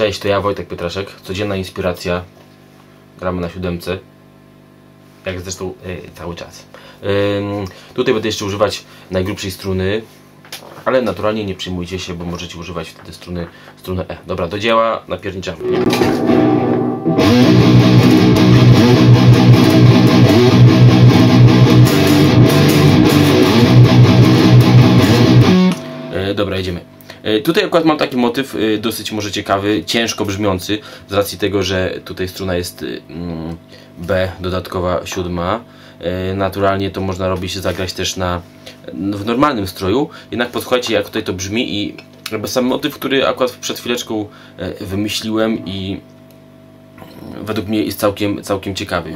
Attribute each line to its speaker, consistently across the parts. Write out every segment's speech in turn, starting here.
Speaker 1: Cześć, to ja Wojtek Pietraszek. Codzienna inspiracja. Gramy na siódemce. Jak zresztą e, cały czas. Ym, tutaj będę jeszcze używać najgrubszej struny. Ale naturalnie nie przyjmujcie się, bo możecie używać wtedy struny, struny E. Dobra, do dzieła, napierniczamy. E, dobra, jedziemy. E, Tutaj akurat mam taki motyw e, dosyć może ciekawy, ciężko brzmiący, z racji tego, że tutaj struna jest e, mm, B, dodatkowa siódma. E, Naturalnie to można robić, zagrać też na, w normalnym stroju, jednak posłuchajcie jak tutaj to brzmi i jakby sam motyw, który akurat przed chwileczką wymyśliłem i mm, według mnie jest całkiem, całkiem ciekawy.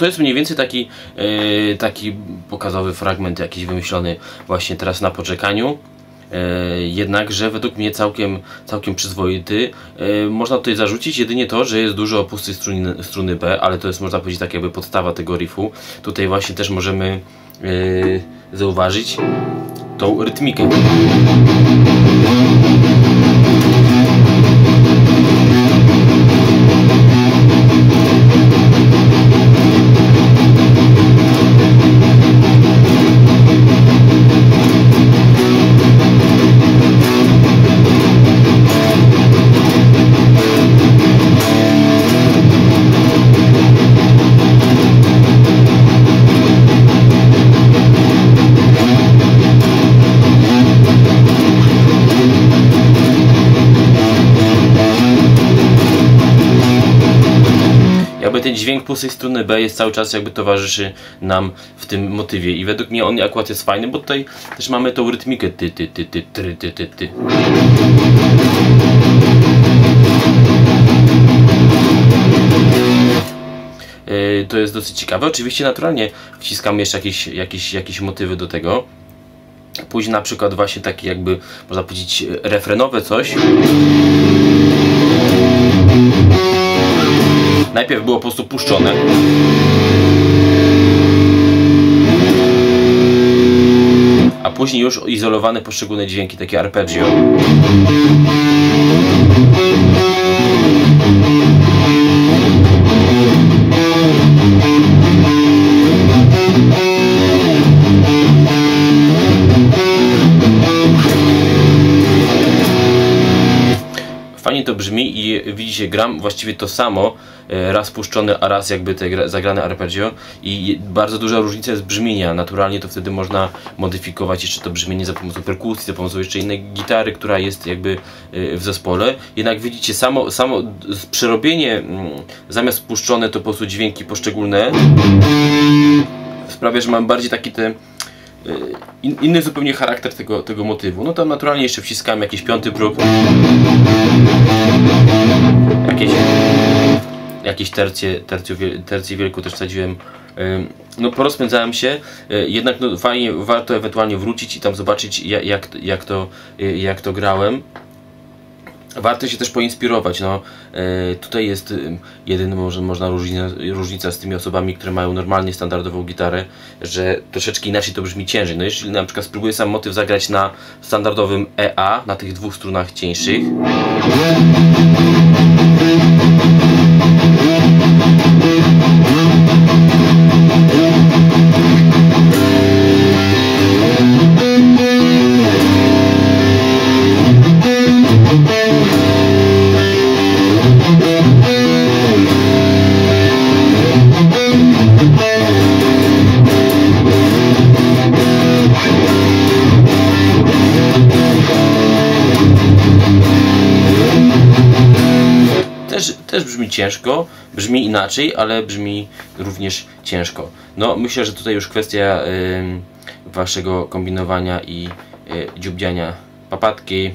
Speaker 1: To jest mniej więcej taki, e, taki pokazowy fragment jakiś wymyślony właśnie teraz na poczekaniu. E, jednakże według mnie całkiem, całkiem przyzwoity. E, można tutaj zarzucić jedynie to, że jest dużo pustej struny, struny B, ale to jest można powiedzieć tak jakby podstawa tego riffu. Tutaj właśnie też możemy zauważyć tą rytmikę. Jakby ten dźwięk pustej struny B jest cały czas jakby towarzyszy nam w tym motywie i według mnie on akurat jest fajny, bo tutaj też mamy tą rytmikę ty ty ty ty ty ty ty ty. Yy, To jest dosyć ciekawe. Oczywiście naturalnie wciskamy jeszcze jakieś, jakieś, jakieś motywy do tego. Później na przykład właśnie takie jakby, można powiedzieć, refrenowe coś. Najpierw było po prostu puszczone. A później już izolowane poszczególne dźwięki, takie arpeggio. Gram właściwie to samo, e, raz puszczone, a raz jakby te gra- zagrane arpeggio i bardzo duża różnica jest brzmienia. Naturalnie to wtedy można modyfikować jeszcze to brzmienie za pomocą perkusji, za pomocą jeszcze innej gitary, która jest jakby e, w zespole. Jednak widzicie, samo, samo przerobienie, mm, zamiast puszczone to po prostu dźwięki poszczególne, sprawia, że mam bardziej taki te in, inny zupełnie charakter tego, tego motywu. No tam naturalnie jeszcze wciskałem jakiś piąty próg. Jakieś, jakieś tercje, tercję, wiel- tercję wielką też wsadziłem. Ym, No porozpędzałem się, y, jednak no, fajnie, warto ewentualnie wrócić i tam zobaczyć jak, jak, to, y, jak to grałem. Warto się też poinspirować. No, e, tutaj jest y, jedyna może, można różnica, różnica z tymi osobami, które mają normalnie standardową gitarę, że troszeczkę inaczej to brzmi ciężej. No jeśli na przykład spróbuję sam motyw zagrać na standardowym EA, na tych dwóch strunach cieńszych, też, brzmi ciężko, brzmi inaczej, ale brzmi również ciężko. No myślę, że tutaj już kwestia ym, waszego kombinowania i y, dziubdziania papatki.